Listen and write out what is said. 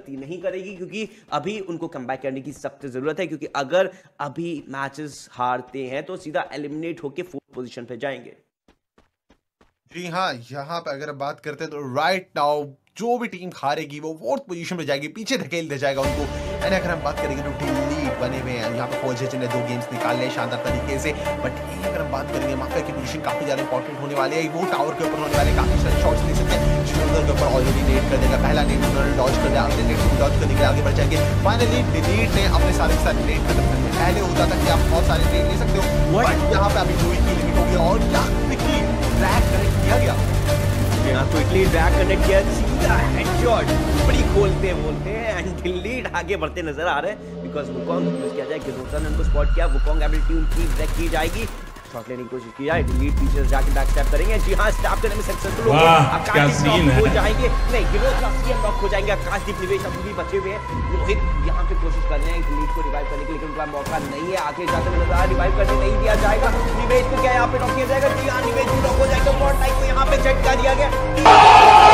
गलती नहीं करेगी, क्योंकि अभी उनको कम करने की सख्त ज़रूरत है, क्योंकि अगर अभी मैचेस हारते हैं तो सीधा एलिमिनेट होकर फोर्थ पोजिशन पे जाएँगे। जी हाँ यहाँ पे अगर बात करते हैं तो राइट नाउ जो भी टीम हारेगी, वो फोर्थ पोजीशन में जाएगी, पीछे धकेल दे जाएगा उनको। एंड अगर हम बात करेंगे तो टीम लीड बने हुए हैं, यहाँ पे फौज ने दो गेम्स निकाले शानदार तरीके से। बट अगर हम बात करेंगे, माफिया, की पोजीशन काफ़ी ज़्यादा इंपॉर्टेंट होने वाली है वो टावर के ऊपर होने वाले काफ़ी सारे शॉट्स डॉज कर दिया अगले नेट डॉज करने के लिए आगे बढ़ जाएँगे। फाइनली डिलीट ने अपने सारे के सारे नेट खत्म कर दिए पहले होता था कि आप बहुत सारे नेट ले सकते हो बट यहाँ पे अभी दो ही की लिमिट हो गई और क्विकली ट्रैक कनेक्ट किया गया। यहाँ क्विकली ड्रैग कनेक्ट किया। सीधा हेडशॉट बड़ी खोलते बोलते हैं एंड लीड आगे बढ़ते नज़र आ रहे हैं। बिकॉज़ वुकोंग यूज़ किया जाए कि ने उनको स्पॉट किया? वुकोंग एबिलिटी उनकी ब्रेक की जाएगी। शॉट लेने की कोशिश की। जाए लीड पीछे जाके बैक स्टेप करेंगे। जी हाँ स्टॉप करने में सक्सेसफुल हो गए हो जाएँगे। नहीं गिरो का सीएम लॉक हो जाएँगे। आकाश दीप निवेश अभी भी बचे हुए हैं। रोहित यहाँ पे कोशिश कर रहे हैं लीड को रिवाइव करने के लिए उनका मौका नहीं है। आगे जाते हुए नज़र रिवाइव करने नहीं दिया जाएगा। निवेश को क्या यहाँ पे नॉक किया जाएगा? जी हाँ निवेश को नॉक हो जाएगा। फॉर्ट लाइट को यहाँ पे चेक कर दिया गया।